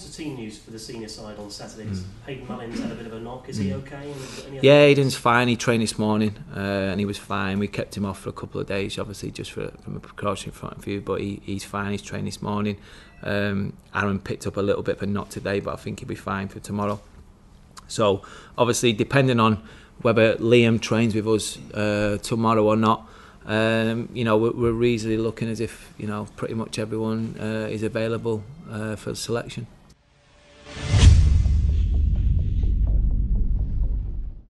to team news for the senior side on Saturdays. Mm. Hayden Mullins had a bit of a knock. Is mm. he hmm. okay? yeah, Hayden's fine. He trained this morning uh, and he was fine. We kept him off for a couple of days, obviously, just for, from a precaution point of view. But he, he's fine. He's trained this morning. Um, Aaron picked up a little bit of a knock today, but I think he'll be fine for tomorrow. So, obviously, depending on whether Liam trains with us uh, tomorrow or not, um, you know, we're, we're easily looking as if you know pretty much everyone uh, is available uh, for selection.